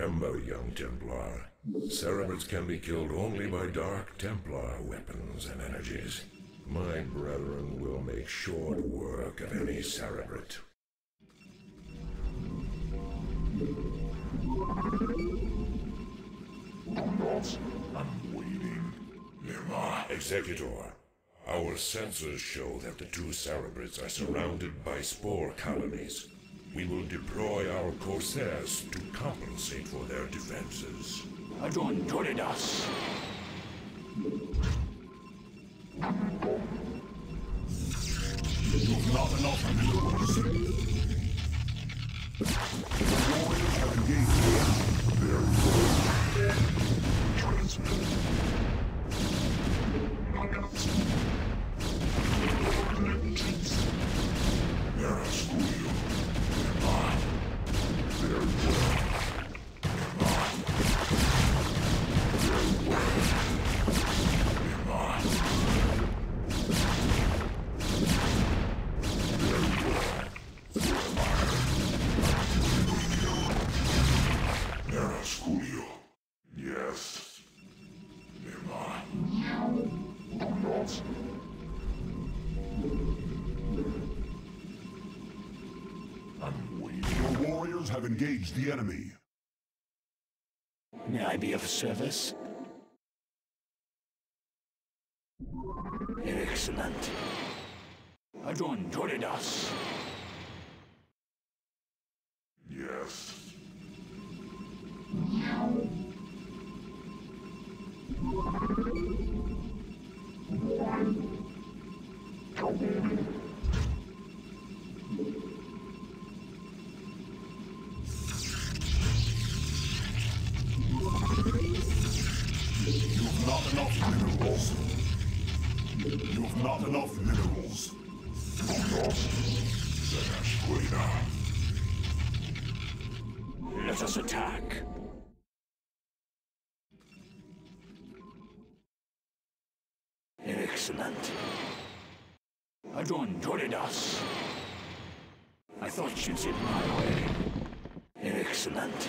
Remember, young Templar, Cerebrates can be killed only by Dark Templar weapons and energies. My brethren will make short work of any Cerebrate. I'm waiting. Nirma, Executor. Our sensors show that the two Cerebrates are surrounded by spore colonies. We will deploy our Corsairs to compensate for their defenses. Adun Toridas. You've not enough minerals. The warriors have engaged the enemy. Transmit. Nera Scudio. Nirma. Very well. Have engaged the enemy. May I be of service? Excellent. Adun Toridas. Yes. You've Excellent. Adun Toridas. I thought you'd sit my way. Excellent.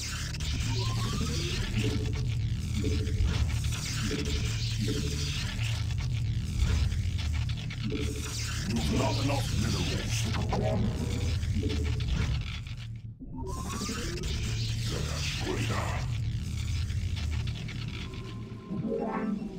You've not enough minerals. Zerashquina. You've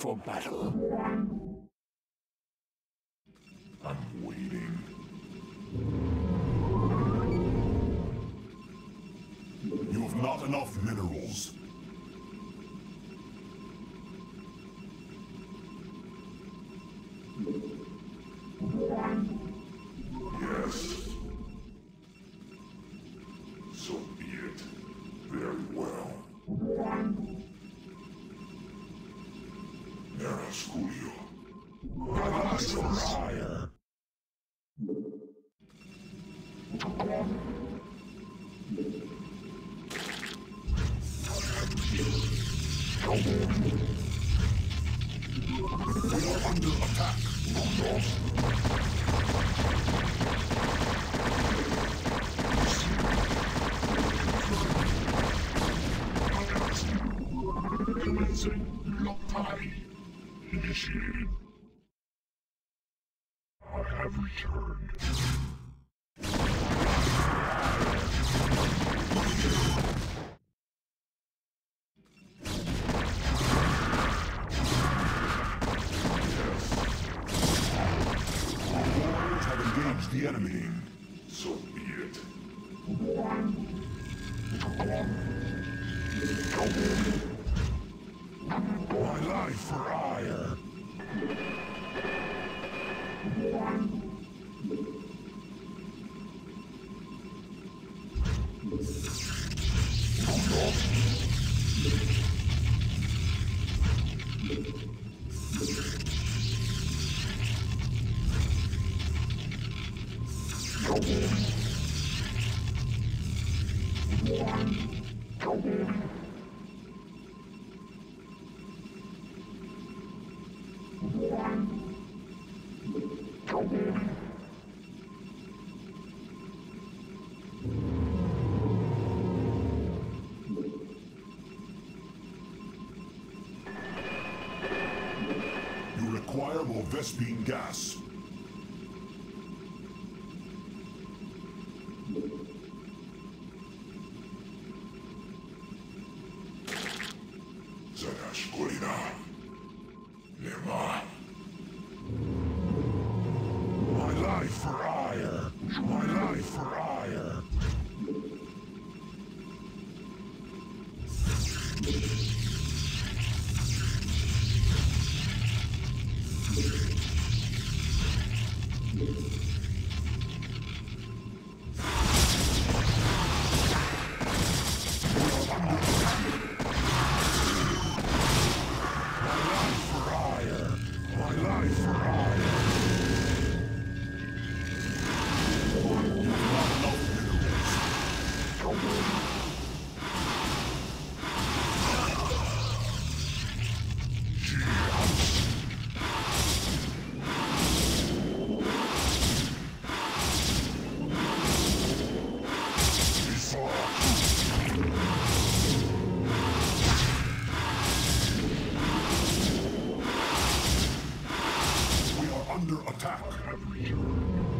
for battle. have returned. require more Vespene gas. under attack.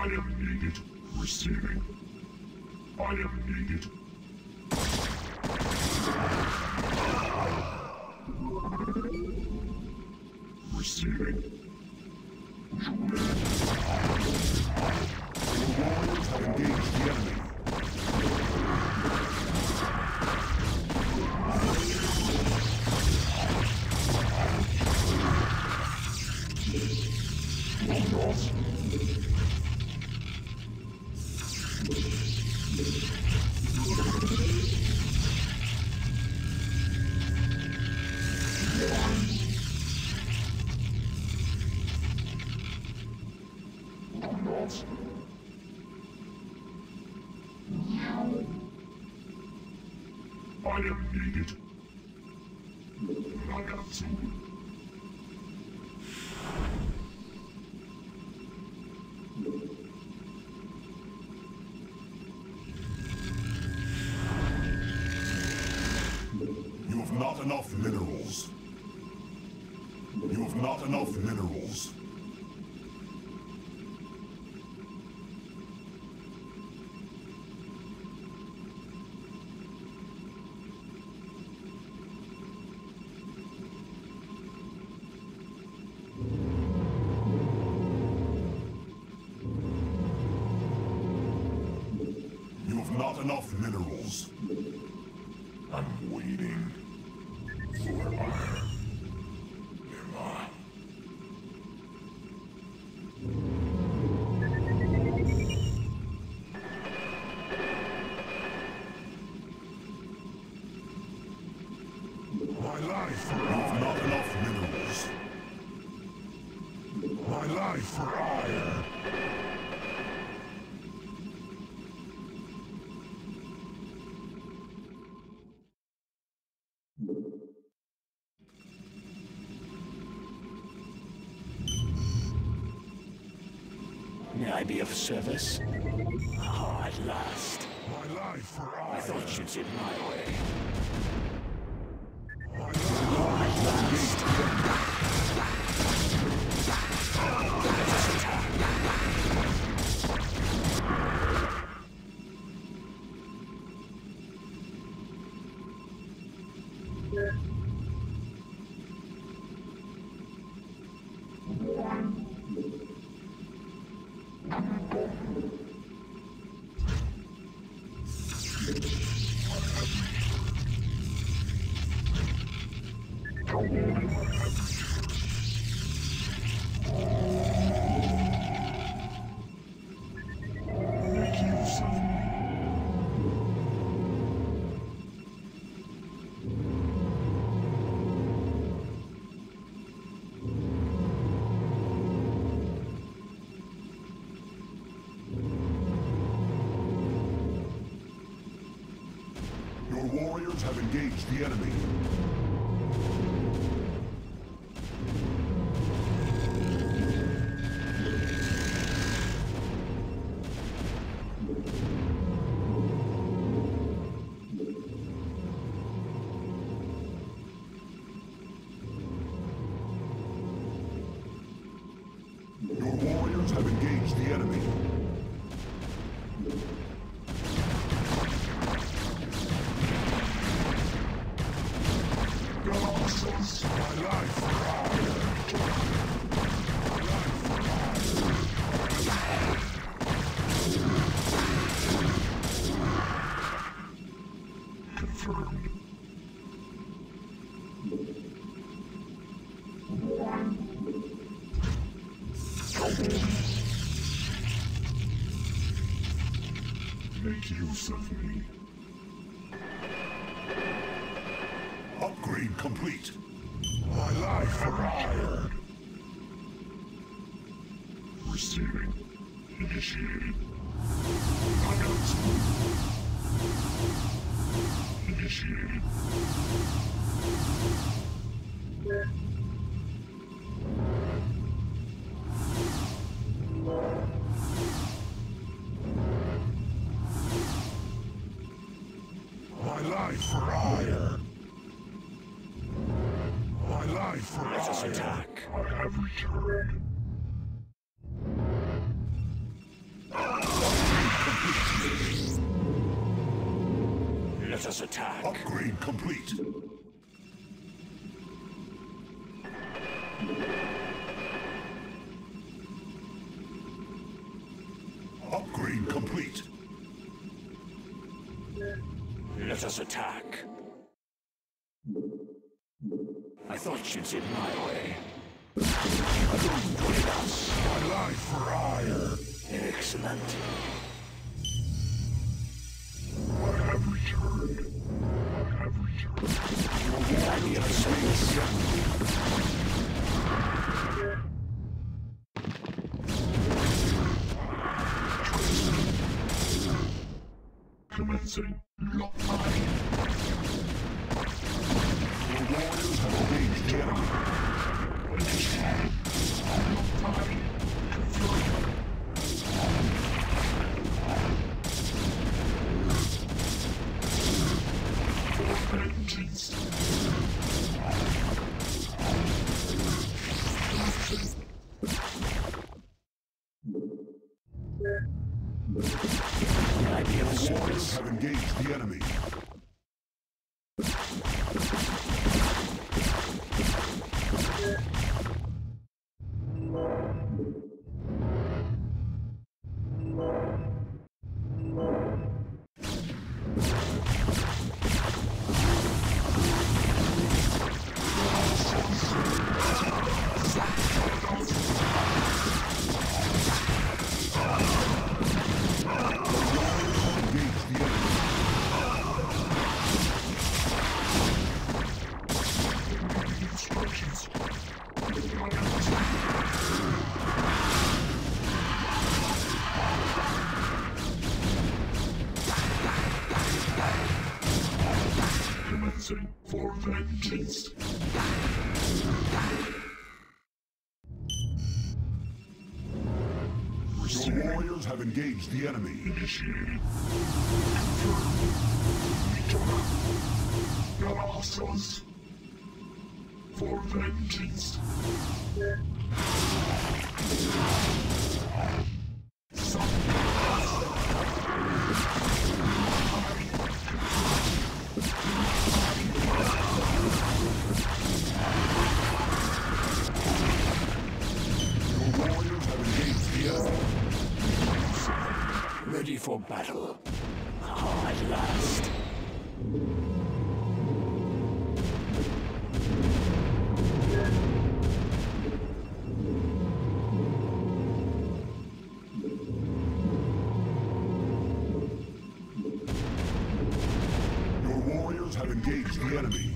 I am needed. Receiving. I am needed. Sony. Enough minerals. I be of service? Ah, at last. My life for Aiur. thought you'd sit my way. My life Make have engaged the enemy. complete. Upgrade complete. Let us attack. I thought you'd sit my amazing. Lock mine. Forces have engaged the enemy. time for vengeance. The warriors have engaged the enemy. Initiated. Confirmed. For vengeance. enemy.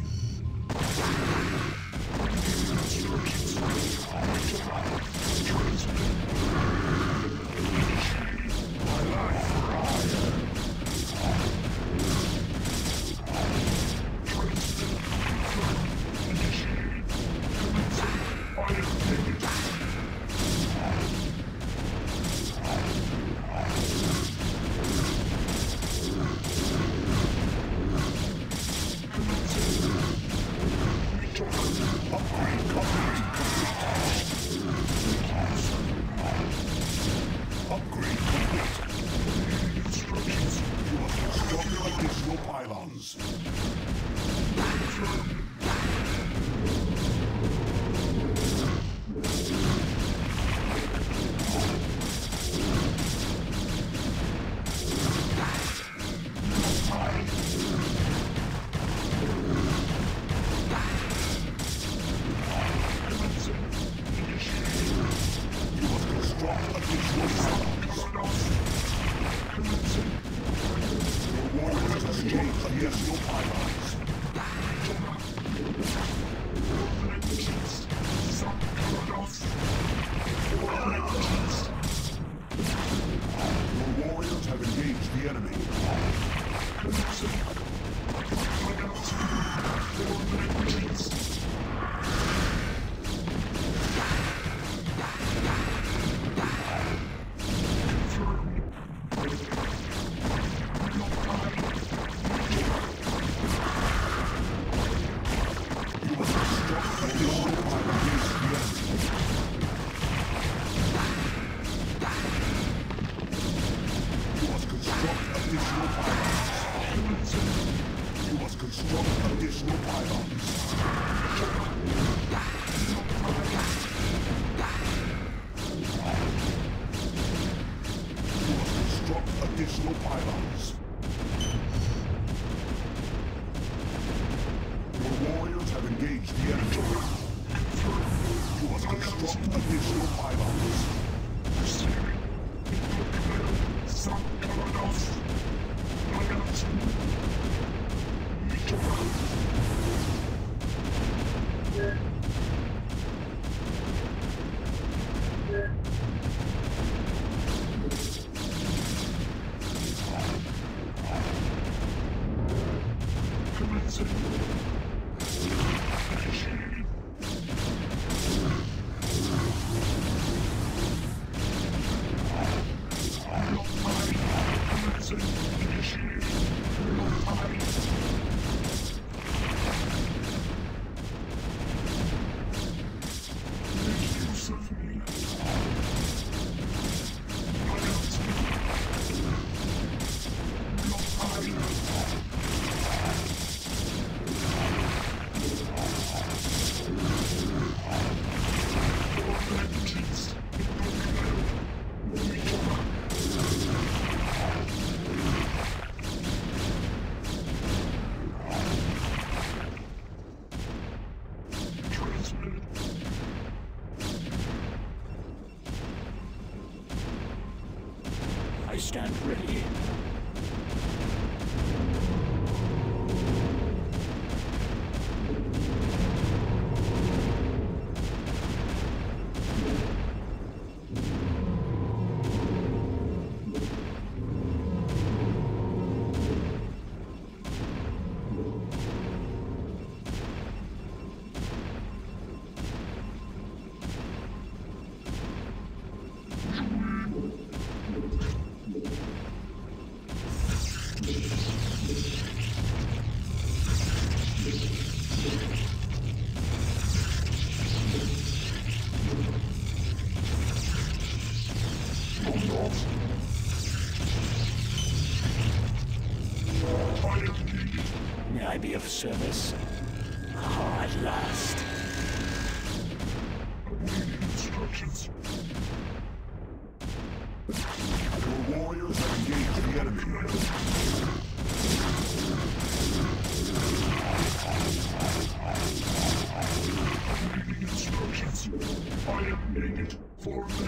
For vengeance.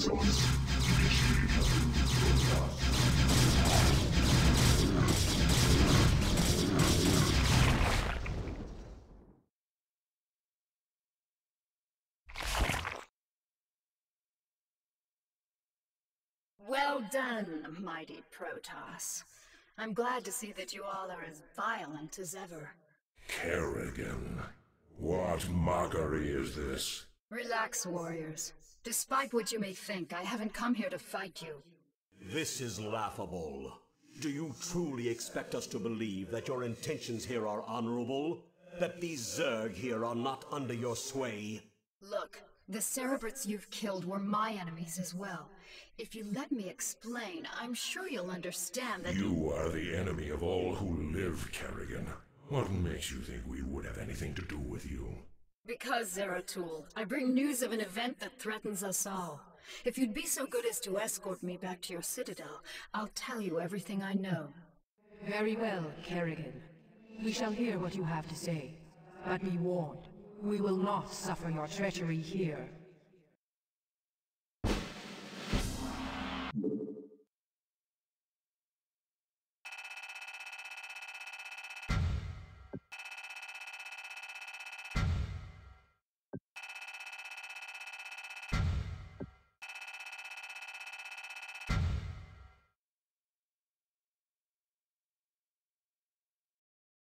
Well done, mighty Protoss. I'm glad to see that you all are as violent as ever. Kerrigan. What mockery is this? Relax, warriors. Despite what you may think, I haven't come here to fight you. This is laughable. Do you truly expect us to believe that your intentions here are honorable? That these Zerg here are not under your sway? Look, the Cerebrates you've killed were my enemies as well. If you let me explain, I'm sure you'll understand that. You are the enemy of all who live, Kerrigan. What makes you think we would have anything to do with you? Because, Zeratul, I bring news of an event that threatens us all. If you'd be so good as to escort me back to your citadel, I'll tell you everything I know. Very well, Kerrigan. We shall hear what you have to say. But be warned, we will not suffer your treachery here.